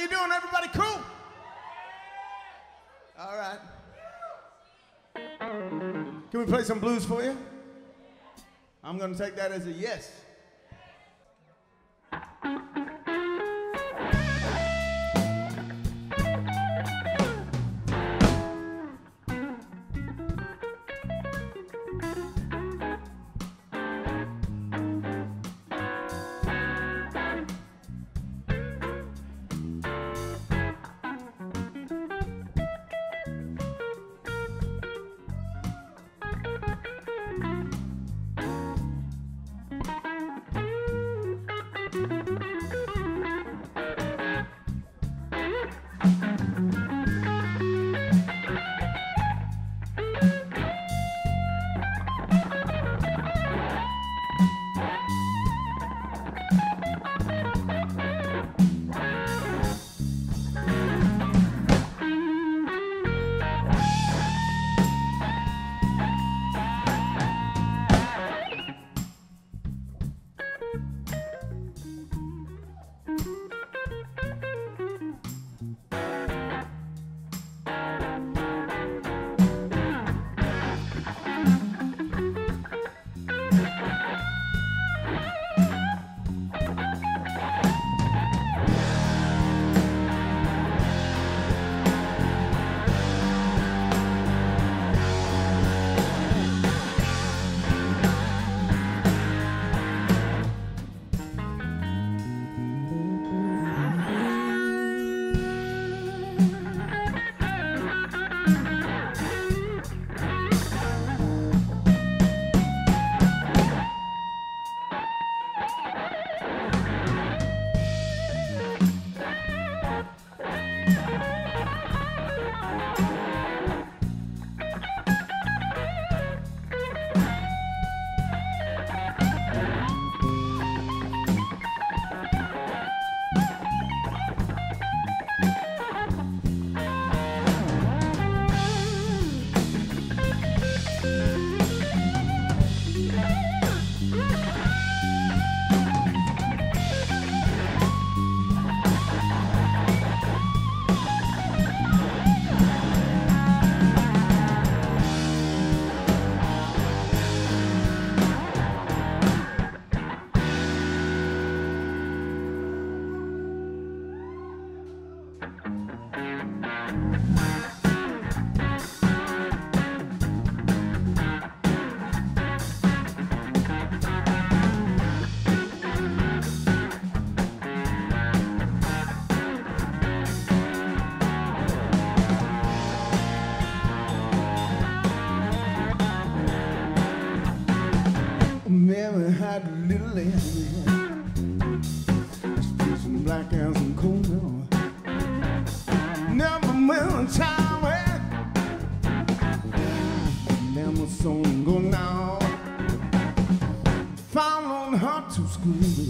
you doing? Everybody cool? All right. Can we play some blues for you? I'm going to take that as a yes. Her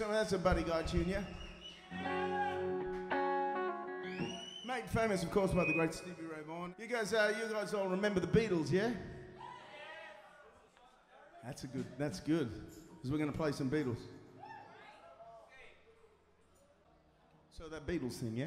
Thank you so much. That's a Buddy Guy tune, yeah? Made famous, of course, by the great Stevie Ray Vaughan. You guys, uh, you guys all remember the Beatles, yeah? That's a good. That's good. Because we're going to play some Beatles. So that Beatles thing, yeah?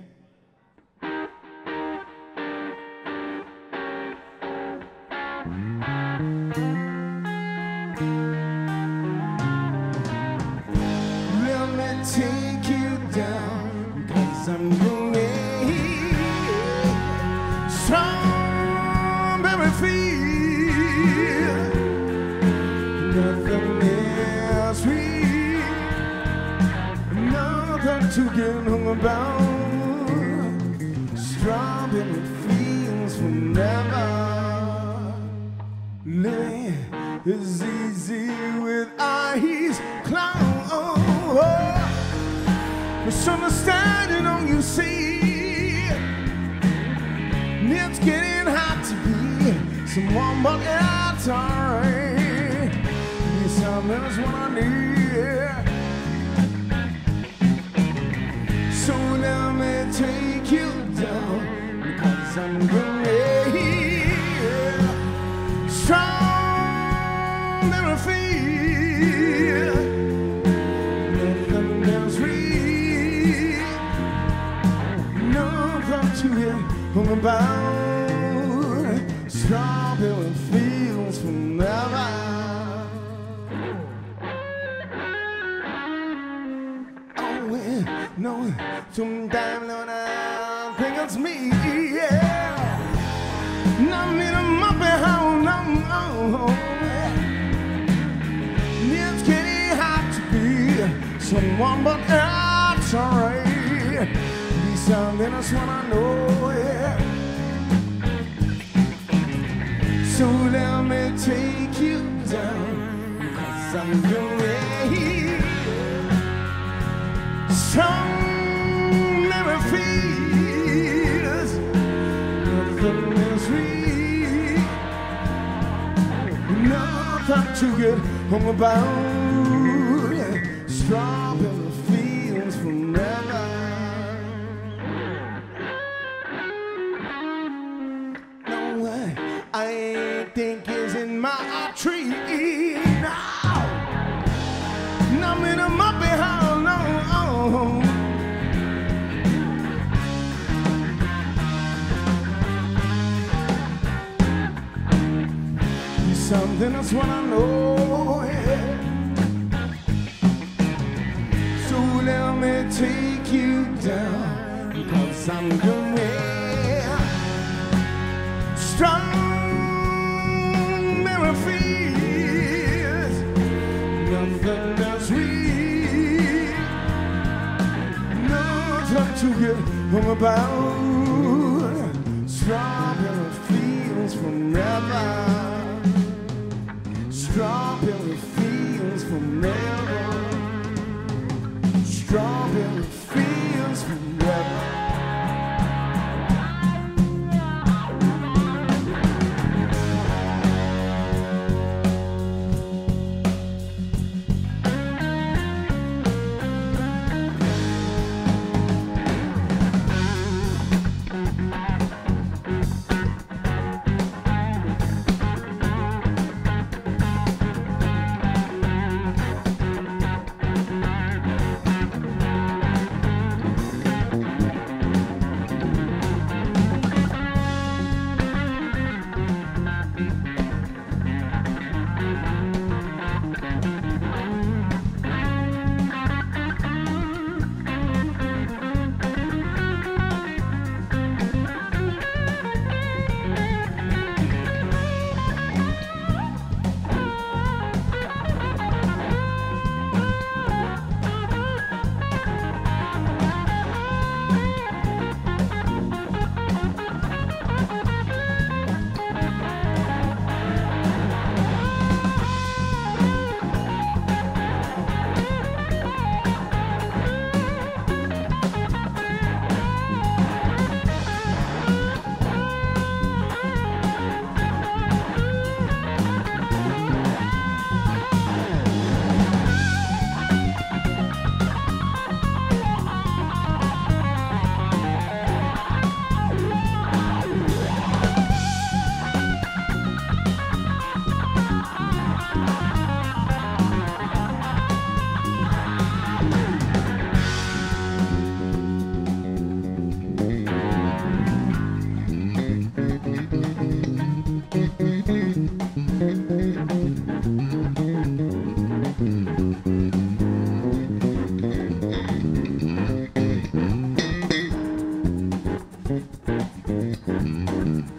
To get hung about. Strawberry fields forever. Living is easy with eyes closed. Misunderstanding, all you see. It's getting hard to be someone, but it's alright. Be something's what I need. Take you down because I'm great. Strawberry field, nothing else real, nothing to get hung about. It's me, yeah. Not me to my behind, no. It's getting hard to be someone, but it's alright. Be something that's what I know, yeah. So let me take you down, cause I'm great. Some nothing to get hung about. Strawberry something that's what I know. yeah. So let me take you down, cause I'm going Strawberry fields, nothing else real, nothing to get hung about. Strawberry fields forever, Strawberry fields from never. Strawberry fields forever. Mm-hmm.